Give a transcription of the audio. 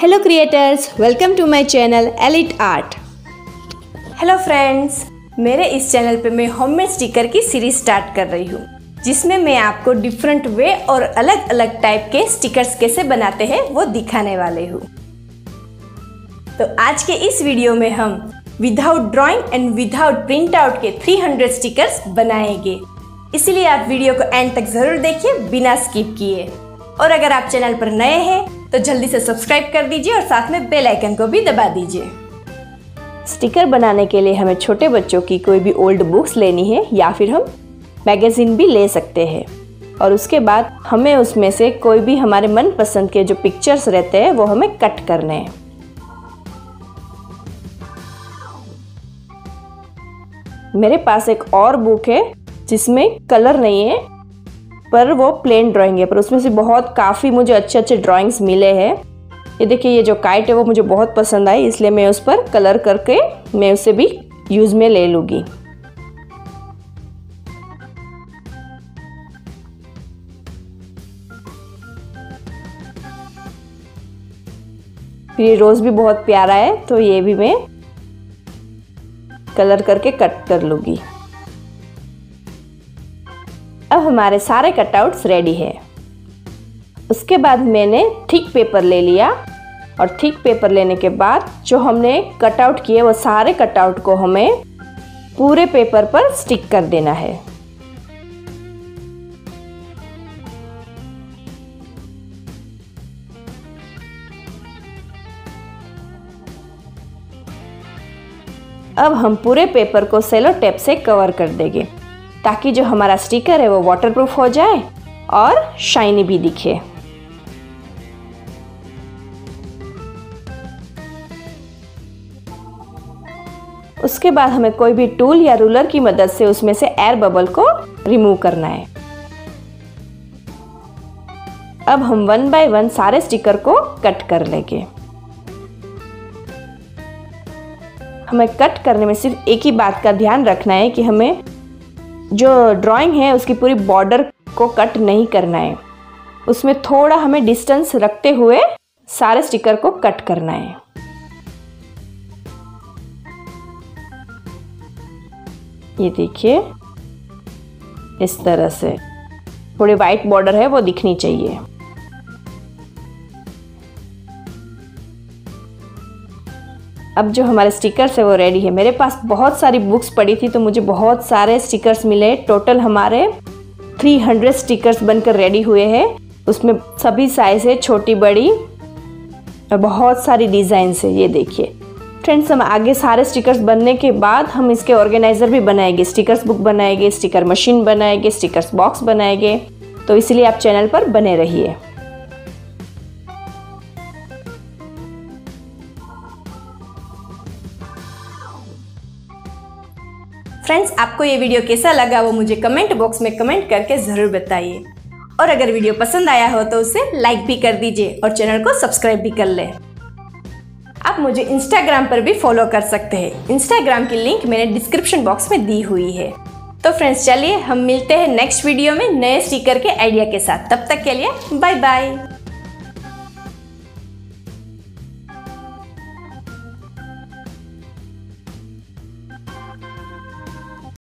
Hello creators welcome to my channel elite art hello friends मेरे इस channel पे मैं होममेड स्टिकर की सीरीज़ स्टार्ट कर रही हूँ, जिसमें मैं आपको डिफरेंट वे और अलग अलग टाइप के स्टिकर्स कैसे बनाते हैं, वो दिखाने वाले हूँ। तो आज के इस वीडियो में हम without drawing and without print out के 300 स्टिकर्स बनाएँगे। इसलिए आप वीडियो को एंड तक ज़रूर देखिए, बिना स्किप किए। और अगर आप चैनल पर नए हैं तो जल्दी से सब्सक्राइब कर दीजिए और साथ में बेल आइकन को भी दबा दीजिए। स्टिकर बनाने के लिए हमें छोटे बच्चों की कोई भी ओल्ड बुक्स लेनी है या फिर हम मैगज़ीन भी ले सकते हैं। और उसके बाद हमें उसमें से कोई भी हमारे मन पसंद के जो पिक्चर्स रहते हैं, वो हमें कट करने हैं। मेरे पास एक और बुक है जिसमें कलर नहीं है पर वो प्लेन ड्राइंग है, पर उसमें से बहुत काफ़ी मुझे अच्छे अच्छे ड्राइंग्स मिले हैं। ये देखिए, ये जो काइट है, वो मुझे बहुत पसंद आई, इसलिए मैं उस पर कलर करके मैं उसे भी यूज़ में ले लूँगी। ये रोज़ भी बहुत प्यारा है तो ये भी मैं कलर करके कट कर लूँगी। अब हमारे सारे कटआउट्स रेडी है। उसके बाद मैंने थिक पेपर ले लिया और थिक पेपर लेने के बाद जो हमने कटआउट किए वो सारे कटआउट को हमें पूरे पेपर पर स्टिक कर देना है। अब हम पूरे पेपर को सेलो टेप से कवर कर देंगे। ताकि जो हमारा स्टिकर है वो वाटरप्रूफ हो जाए और शाइनी भी दिखे। उसके बाद हमें कोई भी टूल या रूलर की मदद से उसमें से एयर बबल को रिमूव करना है। अब हम वन बाय वन सारे स्टिकर को कट कर लेंगे। हमें कट करने में सिर्फ़ एक ही बात का ध्यान रखना है कि हमें जो ड्राइंग है, उसकी पूरी बॉर्डर को कट नहीं करना है। उसमें थोड़ा हमें डिस्टेंस रखते हुए सारे स्टिकर को कट करना है। ये देखिए, इस तरह से। थोड़ी वाइट बॉर्डर है, वो दिखनी चाहिए। अब जो हमारे स्टिकर्स है वो रेडी है। मेरे पास बहुत सारी बुक्स पड़ी थी तो मुझे बहुत सारे स्टिकर्स मिले। टोटल हमारे 300 स्टिकर्स बनकर रेडी हुए हैं। उसमें सभी साइज़ है, छोटी, बड़ी, और बहुत सारी डिज़ाइन है। ये देखिए। फ्रेंड्स हम आगे सारे स्टिकर्स बनने के बाद हम इसके ऑर्गेनाइज़र भी बनाएँगे। स्टिकर्स बुक बनाएँगे स्टिकर मशीन बनाएँगे स्टिकर्स बॉक्स बनाएँगे। तो इसलिए आप चैनल पर बने रहिए। फ्रेंड्स, आपको ये वीडियो कैसा लगा वो मुझे कमेंट बॉक्स में कमेंट करके ज़रूर बताइए। और अगर वीडियो पसंद आया हो तो उसे लाइक भी कर दीजिए और चैनल को सब्सक्राइब भी कर लें। आप मुझे इंस्टाग्राम पर भी फॉलो कर सकते हैं। इंस्टाग्राम की लिंक मैंने डिस्क्रिप्शन बॉक्स में दी हुई है। तो फ्रेंड्स चलिए हम मिलते हैं नेक्स्ट वीडियो में नए स्टिकर के आइडिया के साथ। तब तक के लिए बाय बाय